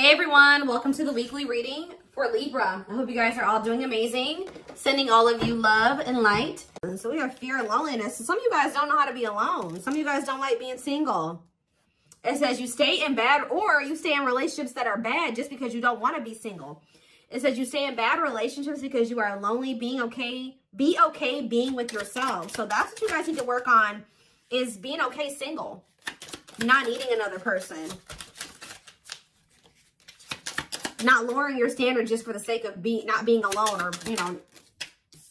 Hey everyone, welcome to the weekly reading for Libra. I hope you guys are all doing amazing. Sending all of you love and light. So we have fear and loneliness. So some of you guys don't know how to be alone. Some of you guys don't like being single. It says you stay in bad or you stay in relationships that are bad just because you don't want to be single. It says you stay in bad relationships because you are lonely, being okay, be okay being with yourself. So that's what you guys need to work on is being okay single, not needing another person. Not lowering your standard just for the sake of be, not being alone or, you know,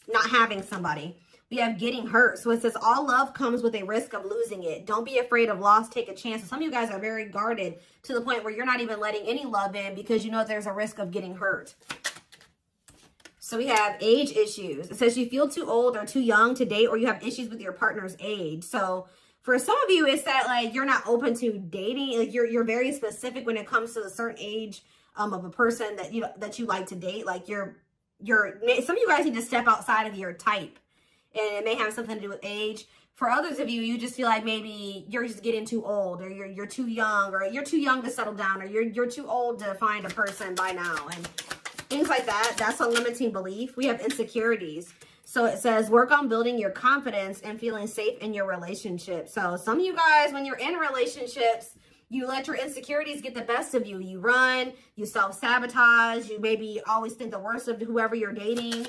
not having somebody. We have getting hurt. So it says all love comes with a risk of losing it. Don't be afraid of loss. Take a chance. Some of you guys are very guarded to the point where you're not even letting any love in because you know there's a risk of getting hurt. So we have age issues. It says you feel too old or too young to date or you have issues with your partner's age. So for some of you, it's that like you're not open to dating. Like you're you're very specific when it comes to a certain age um, of a person that you that you like to date. Like you're you're some of you guys need to step outside of your type and it may have something to do with age. For others of you, you just feel like maybe you're just getting too old or you're you're too young or you're too young to settle down or you're you're too old to find a person by now and things like that. That's a limiting belief. We have insecurities. So it says work on building your confidence and feeling safe in your relationship. So some of you guys, when you're in relationships, you let your insecurities get the best of you. You run, you self-sabotage, you maybe always think the worst of whoever you're dating.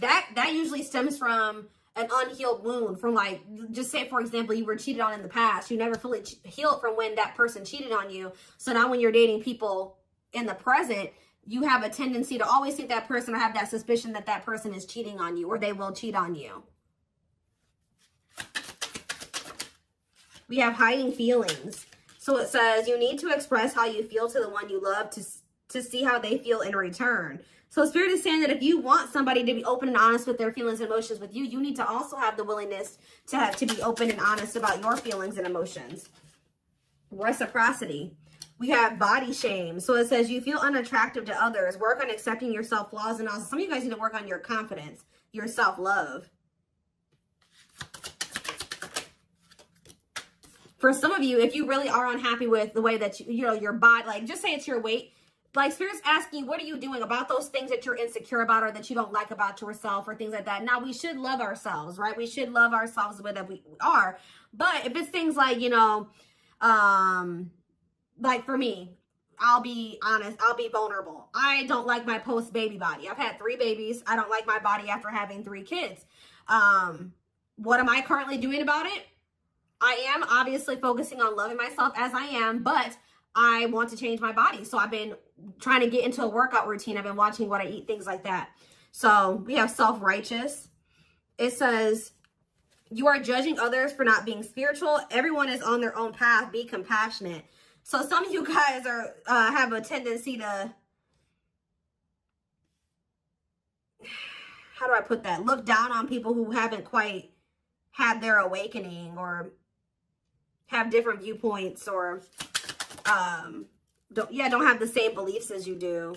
That that usually stems from an unhealed wound from like just say for example you were cheated on in the past. You never fully healed from when that person cheated on you. So now when you're dating people in the present you have a tendency to always think that person or have that suspicion that that person is cheating on you or they will cheat on you we have hiding feelings so it says you need to express how you feel to the one you love to to see how they feel in return so Spirit is saying that if you want somebody to be open and honest with their feelings and emotions with you, you need to also have the willingness to have to be open and honest about your feelings and emotions. Reciprocity. We have body shame. So it says you feel unattractive to others. Work on accepting yourself flaws and also some of you guys need to work on your confidence, your self-love. For some of you, if you really are unhappy with the way that you, you know, your body, like just say it's your weight, like spirit's asking what are you doing about those things that you're insecure about or that you don't like about yourself or things like that now we should love ourselves right we should love ourselves the way that we are but if it's things like you know um like for me I'll be honest, I'll be vulnerable. I don't like my post baby body. I've had three babies. I don't like my body after having three kids. Um, what am I currently doing about it? I am obviously focusing on loving myself as I am, but I want to change my body. So I've been trying to get into a workout routine. I've been watching what I eat, things like that. So we have self-righteous. It says, you are judging others for not being spiritual. Everyone is on their own path. Be compassionate. So some of you guys are uh, have a tendency to, how do I put that? Look down on people who haven't quite had their awakening or have different viewpoints or um, don't, yeah, don't have the same beliefs as you do.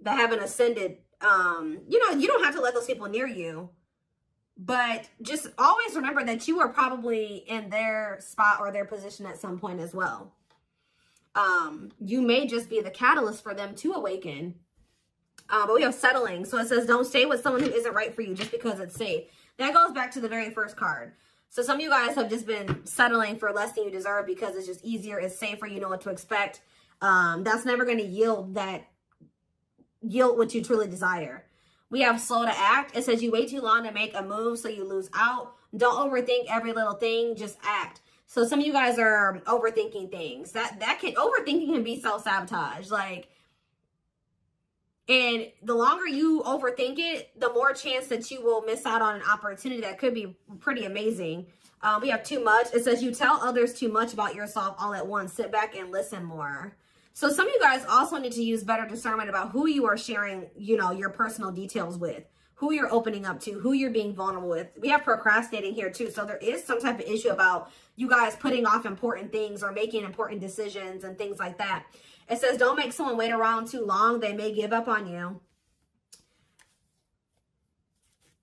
That haven't ascended. Um, you know, you don't have to let those people near you. But just always remember that you are probably in their spot or their position at some point as well. Um, you may just be the catalyst for them to awaken. Uh, but we have settling. So it says, don't stay with someone who isn't right for you just because it's safe. That goes back to the very first card. So some of you guys have just been settling for less than you deserve because it's just easier, it's safer, you know what to expect. Um, that's never going to yield that, yield what you truly desire. We have slow to act. It says you wait too long to make a move, so you lose out. Don't overthink every little thing, just act. So some of you guys are overthinking things. That that can overthinking can be self-sabotage. Like and the longer you overthink it, the more chance that you will miss out on an opportunity that could be pretty amazing. Um, we have too much. It says you tell others too much about yourself all at once. Sit back and listen more. So some of you guys also need to use better discernment about who you are sharing, you know, your personal details with, who you're opening up to, who you're being vulnerable with. We have procrastinating here too. So there is some type of issue about you guys putting off important things or making important decisions and things like that. It says, don't make someone wait around too long. They may give up on you.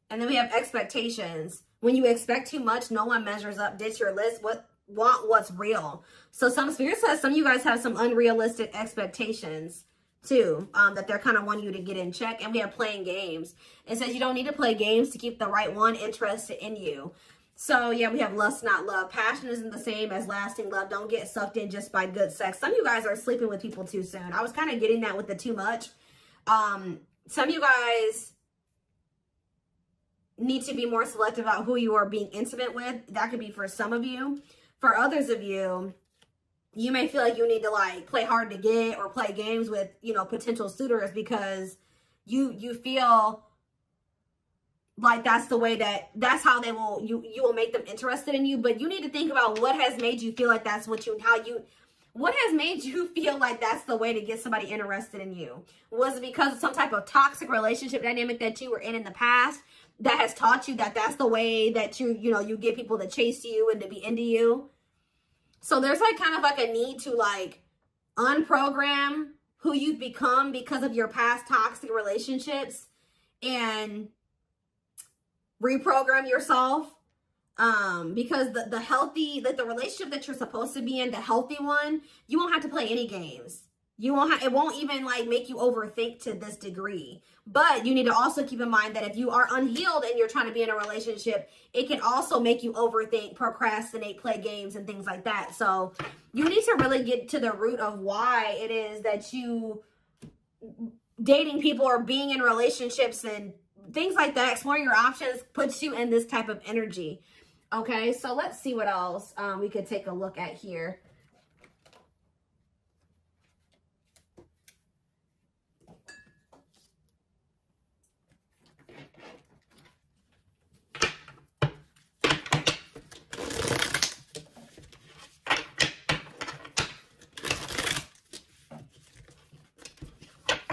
And then we have expectations. When you expect too much, no one measures up. Ditch your list. What want what's real. So some spirit says some of you guys have some unrealistic expectations too, um, that they're kind of wanting you to get in check. And we have playing games. It says you don't need to play games to keep the right one interested in you. So yeah, we have lust, not love. Passion isn't the same as lasting love. Don't get sucked in just by good sex. Some of you guys are sleeping with people too soon. I was kind of getting that with the too much. Um, some of you guys need to be more selective about who you are being intimate with. That could be for some of you. For others of you, you may feel like you need to like play hard to get or play games with, you know, potential suitors because you you feel like that's the way that that's how they will you you will make them interested in you. But you need to think about what has made you feel like that's what you how you what has made you feel like that's the way to get somebody interested in you? Was it because of some type of toxic relationship dynamic that you were in in the past that has taught you that that's the way that you you know you get people to chase you and to be into you? So there's like kind of like a need to like unprogram who you've become because of your past toxic relationships and reprogram yourself um because the the healthy that the relationship that you're supposed to be in the healthy one you won't have to play any games. You won't have it won't even like make you overthink to this degree. But you need to also keep in mind that if you are unhealed and you're trying to be in a relationship it can also make you overthink procrastinate play games and things like that. So you need to really get to the root of why it is that you dating people or being in relationships and things like that, exploring your options puts you in this type of energy. Okay, so let's see what else um, we could take a look at here.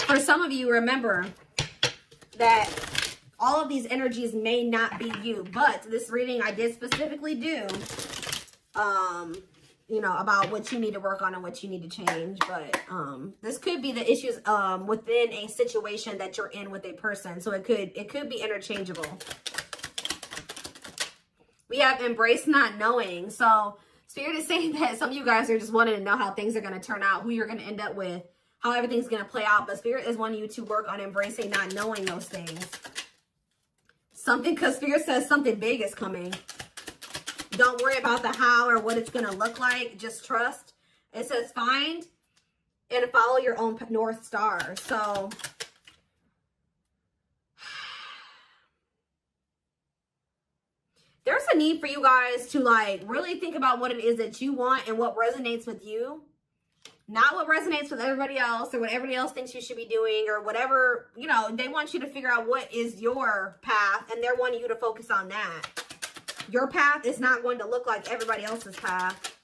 For some of you, remember that all of these energies may not be you, but this reading I did specifically do, um, you know, about what you need to work on and what you need to change. But um, this could be the issues um, within a situation that you're in with a person. So it could it could be interchangeable. We have embrace not knowing. So Spirit is saying that some of you guys are just wanting to know how things are going to turn out, who you're going to end up with, how everything's going to play out. But Spirit is wanting you to work on embracing not knowing those things. Something, because Spirit says something big is coming. Don't worry about the how or what it's going to look like. Just trust. It says find and follow your own North Star. So, there's a need for you guys to like really think about what it is that you want and what resonates with you not what resonates with everybody else or what everybody else thinks you should be doing or whatever, you know, they want you to figure out what is your path and they're wanting you to focus on that. Your path is not going to look like everybody else's path.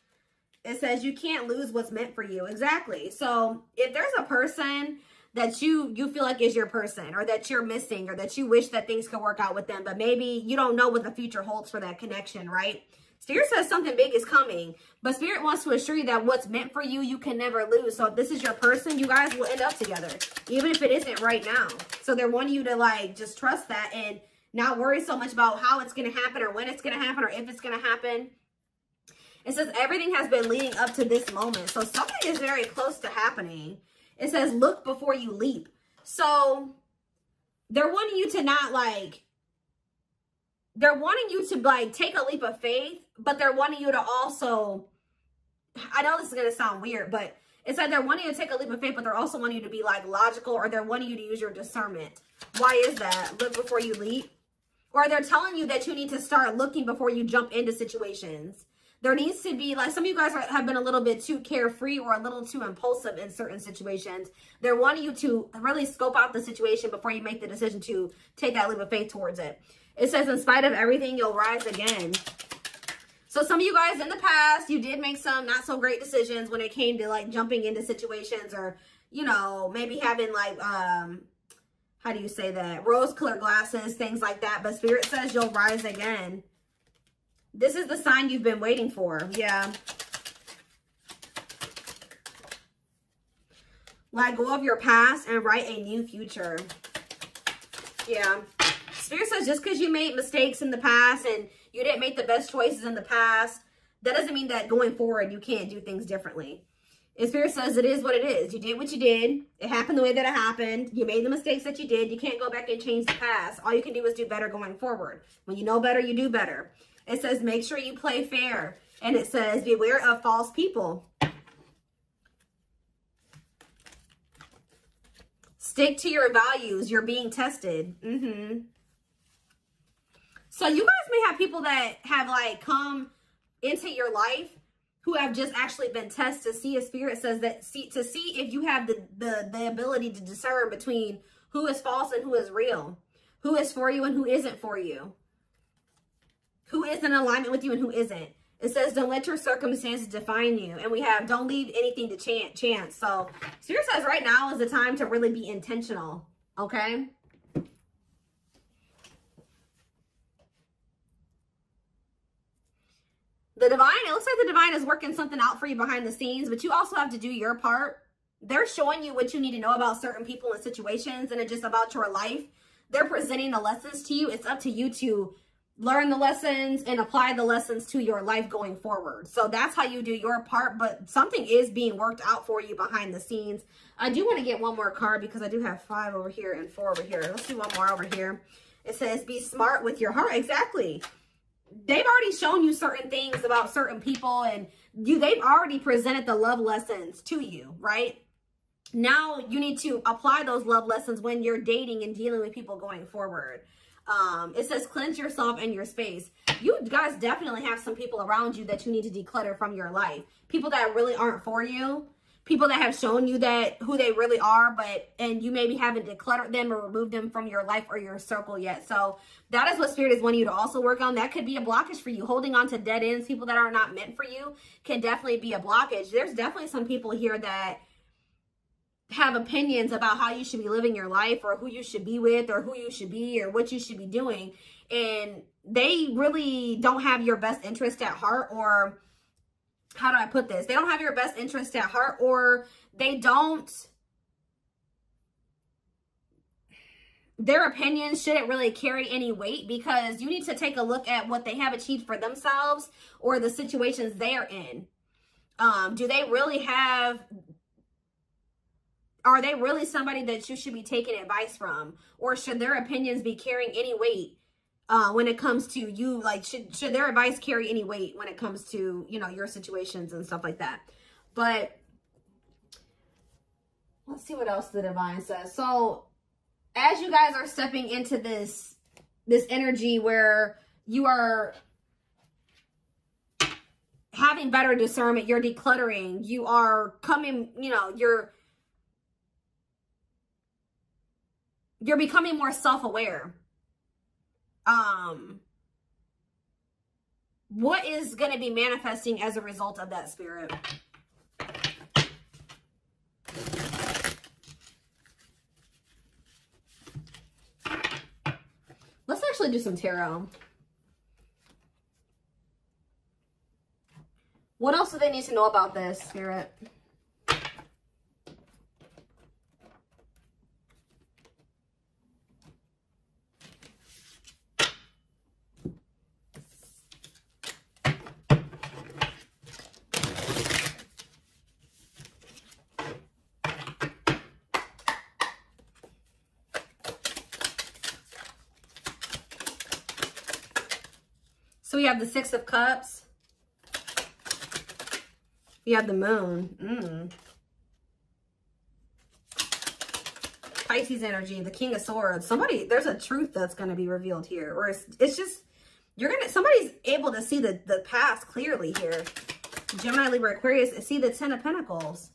It says you can't lose what's meant for you. Exactly. So if there's a person that you you feel like is your person or that you're missing or that you wish that things could work out with them, but maybe you don't know what the future holds for that connection, right? Spirit says something big is coming, but Spirit wants to assure you that what's meant for you, you can never lose. So if this is your person, you guys will end up together, even if it isn't right now. So they're wanting you to like just trust that and not worry so much about how it's going to happen or when it's going to happen or if it's going to happen. It says everything has been leading up to this moment. So something is very close to happening. It says look before you leap. So they're wanting you to not like they're wanting you to like take a leap of faith, but they're wanting you to also, I know this is going to sound weird, but it's like they're wanting you to take a leap of faith, but they're also wanting you to be like logical or they're wanting you to use your discernment. Why is that? Look before you leap. Or they're telling you that you need to start looking before you jump into situations. There needs to be, like some of you guys are, have been a little bit too carefree or a little too impulsive in certain situations. They're wanting you to really scope out the situation before you make the decision to take that leap of faith towards it. It says, in spite of everything, you'll rise again. So some of you guys in the past, you did make some not so great decisions when it came to like jumping into situations or, you know, maybe having like, um, how do you say that? Rose colored glasses, things like that. But Spirit says you'll rise again. This is the sign you've been waiting for. Yeah. Let go of your past and write a new future. Yeah. Spirit says just because you made mistakes in the past and you didn't make the best choices in the past, that doesn't mean that going forward you can't do things differently. And Spirit says it is what it is. You did what you did. It happened the way that it happened. You made the mistakes that you did. You can't go back and change the past. All you can do is do better going forward. When you know better, you do better. It says make sure you play fair. And it says beware of false people. Stick to your values. You're being tested. Mm-hmm. So you guys may have people that have like come into your life who have just actually been tested to see a spirit says that see to see if you have the, the the ability to discern between who is false and who is real who is for you and who isn't for you who is in alignment with you and who isn't it says don't let your circumstances define you and we have don't leave anything to chance chance so spirit says right now is the time to really be intentional okay The divine, it looks like the divine is working something out for you behind the scenes, but you also have to do your part. They're showing you what you need to know about certain people and situations and it's just about your life. They're presenting the lessons to you. It's up to you to learn the lessons and apply the lessons to your life going forward. So that's how you do your part, but something is being worked out for you behind the scenes. I do want to get one more card because I do have five over here and four over here. Let's do one more over here. It says, be smart with your heart. Exactly they've already shown you certain things about certain people and you they've already presented the love lessons to you, right? Now you need to apply those love lessons when you're dating and dealing with people going forward. Um, it says cleanse yourself and your space. You guys definitely have some people around you that you need to declutter from your life. People that really aren't for you people that have shown you that who they really are, but and you maybe haven't decluttered them or removed them from your life or your circle yet. So that is what spirit is wanting you to also work on. That could be a blockage for you. Holding on to dead ends, people that are not meant for you, can definitely be a blockage. There's definitely some people here that have opinions about how you should be living your life or who you should be with or who you should be or what you should be doing. And they really don't have your best interest at heart or how do I put this? They don't have your best interest at heart or they don't, their opinions shouldn't really carry any weight because you need to take a look at what they have achieved for themselves or the situations they're in. Um, do they really have, are they really somebody that you should be taking advice from? Or should their opinions be carrying any weight uh, when it comes to you, like, should, should their advice carry any weight when it comes to, you know, your situations and stuff like that. But let's see what else the divine says. So as you guys are stepping into this, this energy where you are having better discernment, you're decluttering, you are coming, you know, you're, you're becoming more self-aware. Um what is going to be manifesting as a result of that spirit? Let's actually do some tarot. What else do they need to know about this spirit We have the Six of Cups. We have the Moon. Mm. Pisces energy, the King of Swords. Somebody, there's a truth that's going to be revealed here. Or it's, it's just, you're going to, somebody's able to see the, the past clearly here. Gemini, Libra, Aquarius, see the Ten of Pentacles.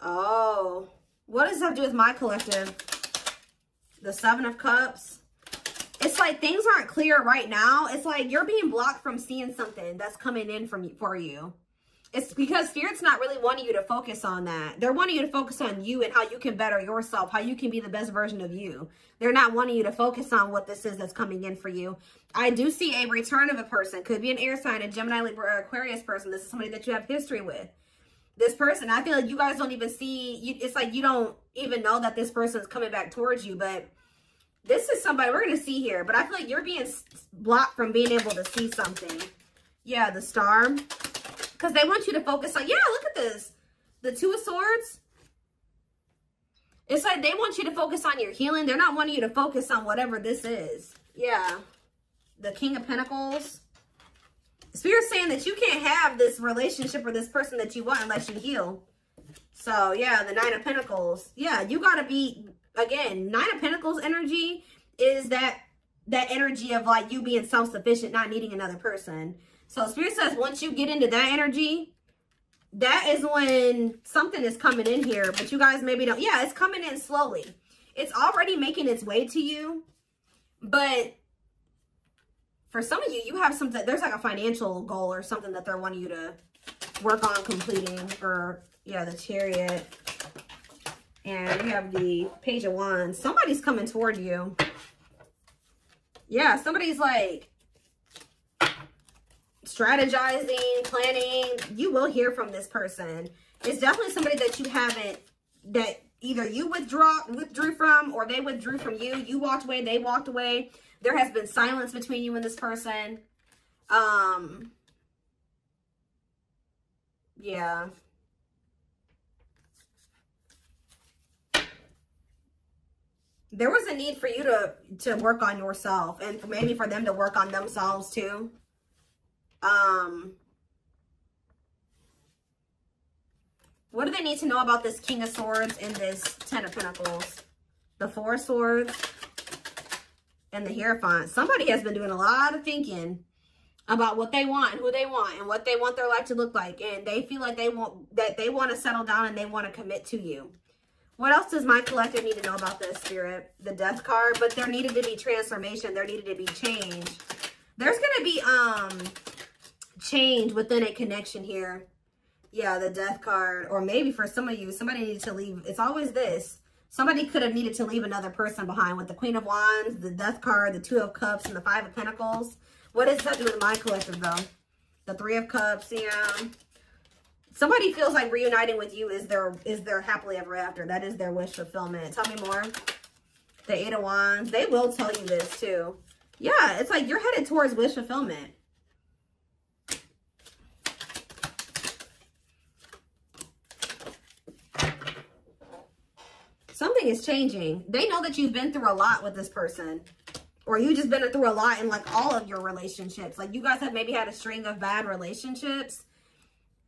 Oh, what does that have to do with my collective? The Seven of Cups it's like things aren't clear right now. It's like you're being blocked from seeing something that's coming in from for you. It's because Spirit's not really wanting you to focus on that. They're wanting you to focus on you and how you can better yourself, how you can be the best version of you. They're not wanting you to focus on what this is that's coming in for you. I do see a return of a person. Could be an air sign, a Gemini, Libra, or Aquarius person. This is somebody that you have history with. This person, I feel like you guys don't even see, you, it's like you don't even know that this person is coming back towards you, but this is somebody we're going to see here, but I feel like you're being blocked from being able to see something. Yeah, the star. Because they want you to focus on, yeah, look at this. The two of swords. It's like they want you to focus on your healing. They're not wanting you to focus on whatever this is. Yeah. The king of pentacles. Spirit's saying that you can't have this relationship or this person that you want unless you heal. So, yeah, the Nine of Pentacles. Yeah, you got to be, again, Nine of Pentacles energy is that that energy of like you being self-sufficient, not needing another person. So Spirit says once you get into that energy, that is when something is coming in here, but you guys maybe don't. Yeah, it's coming in slowly. It's already making its way to you, but for some of you, you have something, there's like a financial goal or something that they're wanting you to work on completing or yeah, the chariot. And we have the page of wands. Somebody's coming toward you. Yeah, somebody's like strategizing, planning. You will hear from this person. It's definitely somebody that you haven't, that either you withdraw, withdrew from or they withdrew from you. You walked away, they walked away. There has been silence between you and this person. Um, yeah. There was a need for you to to work on yourself and maybe for them to work on themselves too. Um what do they need to know about this king of swords and this ten of pentacles? The four swords and the hierophant. Somebody has been doing a lot of thinking about what they want who they want and what they want their life to look like. And they feel like they want that they want to settle down and they want to commit to you what else does my collective need to know about this, Spirit? The death card, but there needed to be transformation. There needed to be change. There's going to be um change within a connection here. Yeah, the death card. Or maybe for some of you, somebody needed to leave. It's always this. Somebody could have needed to leave another person behind with the Queen of Wands, the Death card, the Two of Cups, and the Five of Pentacles. What is that doing with my collective, though? The Three of Cups, yeah somebody feels like reuniting with you is their is their happily ever after. That is their wish fulfillment. Tell me more. The Eight of Wands. They will tell you this too. Yeah, it's like you're headed towards wish fulfillment. Something is changing. They know that you've been through a lot with this person. Or you just been through a lot in like all of your relationships. Like you guys have maybe had a string of bad relationships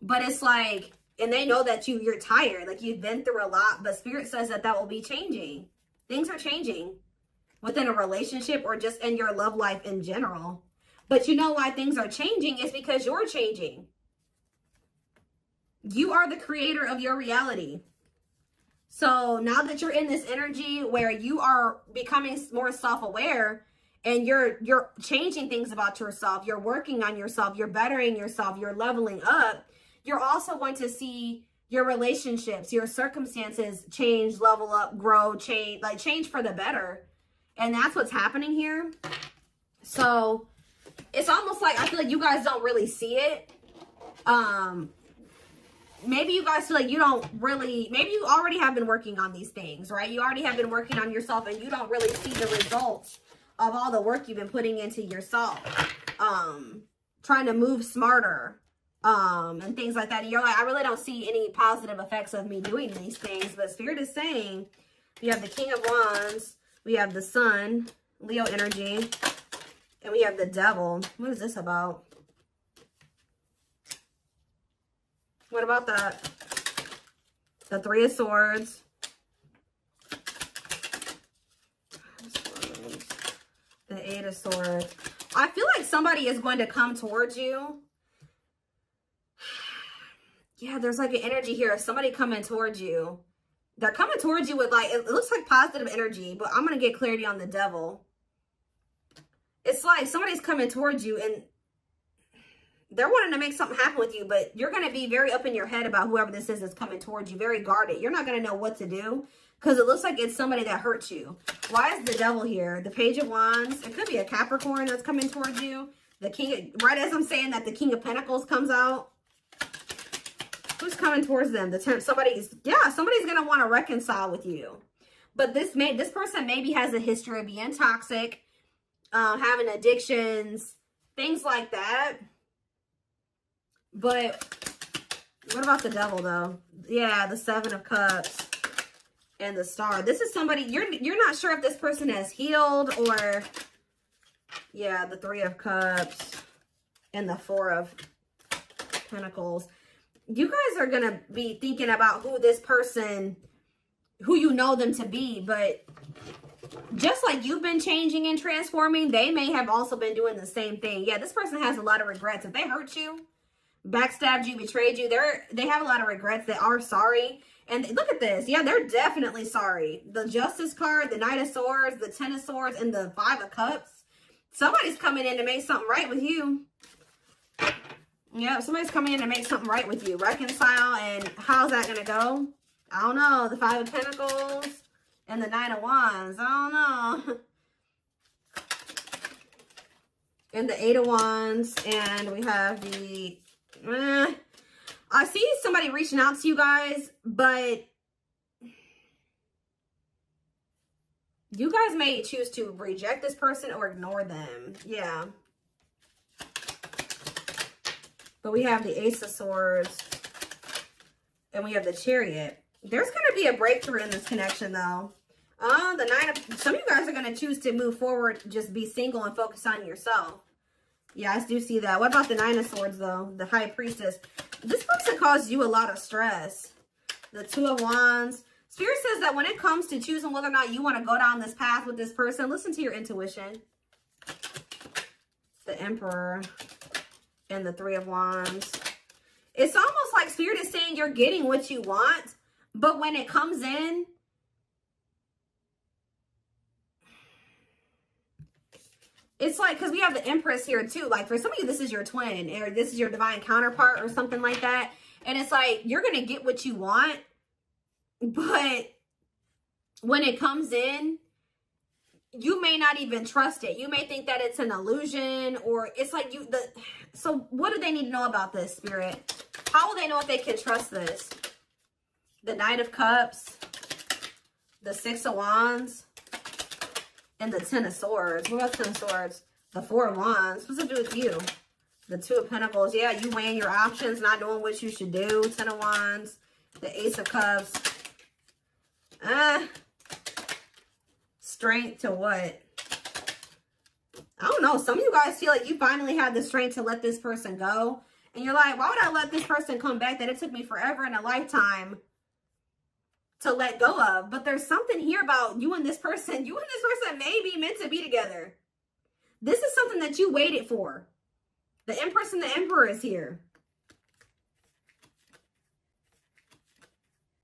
but it's like, and they know that you, you're tired. Like you've been through a lot, but spirit says that that will be changing. Things are changing within a relationship or just in your love life in general. But you know why things are changing is because you're changing. You are the creator of your reality. So now that you're in this energy where you are becoming more self-aware and you're you're changing things about yourself, you're working on yourself, you're bettering yourself, you're leveling up, you're also going to see your relationships, your circumstances change, level up, grow, change, like change for the better. And that's what's happening here. So it's almost like I feel like you guys don't really see it. Um, maybe you guys feel like you don't really, maybe you already have been working on these things, right? You already have been working on yourself and you don't really see the results of all the work you've been putting into yourself. Um, trying to move smarter, um, and things like that. And you're like, I really don't see any positive effects of me doing these things. But Spirit is saying, we have the King of Wands, we have the Sun, Leo energy, and we have the Devil. What is this about? What about that? The Three of Swords. The Eight of Swords. I feel like somebody is going to come towards you yeah, there's like an energy here of somebody coming towards you. They're coming towards you with like, it looks like positive energy, but I'm going to get clarity on the devil. It's like somebody's coming towards you and they're wanting to make something happen with you, but you're going to be very up in your head about whoever this is that's coming towards you, very guarded. You're not going to know what to do because it looks like it's somebody that hurts you. Why is the devil here? The page of wands. It could be a Capricorn that's coming towards you. The king, right as I'm saying that the king of pentacles comes out. Who's coming towards them? The temp, somebody's, yeah, somebody's going to want to reconcile with you. But this may, this person maybe has a history of being toxic, um, having addictions, things like that. But what about the devil though? Yeah, the seven of cups and the star. This is somebody, you're you're not sure if this person has healed or, yeah, the three of cups and the four of pentacles. You guys are going to be thinking about who this person, who you know them to be, but just like you've been changing and transforming, they may have also been doing the same thing. Yeah, this person has a lot of regrets. If they hurt you, backstabbed you, betrayed you, they're they have a lot of regrets. They are sorry. And look at this. Yeah, they're definitely sorry. The Justice card, the Knight of Swords, the Ten of Swords, and the Five of Cups. Somebody's coming in to make something right with you. Yeah, somebody's coming in to make something right with you. Reconcile, and how's that going to go? I don't know. The Five of Pentacles and the Nine of Wands. I don't know. And the Eight of Wands, and we have the... Eh, I see somebody reaching out to you guys, but you guys may choose to reject this person or ignore them. Yeah. But we have the Ace of Swords and we have the Chariot. There's going to be a breakthrough in this connection, though. Uh, the nine of, some of you guys are going to choose to move forward, just be single and focus on yourself. Yeah, I do see that. What about the nine of swords, though? The high priestess. This person caused you a lot of stress. The two of wands. Spirit says that when it comes to choosing whether or not you want to go down this path with this person, listen to your intuition. The emperor and the three of wands. It's almost like spirit is saying you're getting what you want, but when it comes in, it's like because we have the empress here too like for some of you this is your twin or this is your divine counterpart or something like that and it's like you're gonna get what you want but when it comes in you may not even trust it you may think that it's an illusion or it's like you the so what do they need to know about this spirit how will they know if they can trust this the knight of cups the six of wands and the Ten of Swords. What about Ten of Swords? The Four of Wands. What's it do with you? The Two of Pentacles. Yeah, you weighing your options, not knowing what you should do. Ten of Wands. The Ace of Cups. Ah. Strength to what? I don't know. Some of you guys feel like you finally have the strength to let this person go. And you're like, why would I let this person come back that it took me forever in a lifetime to let go of. But there's something here about you and this person. You and this person may be meant to be together. This is something that you waited for. The Empress and the Emperor is here.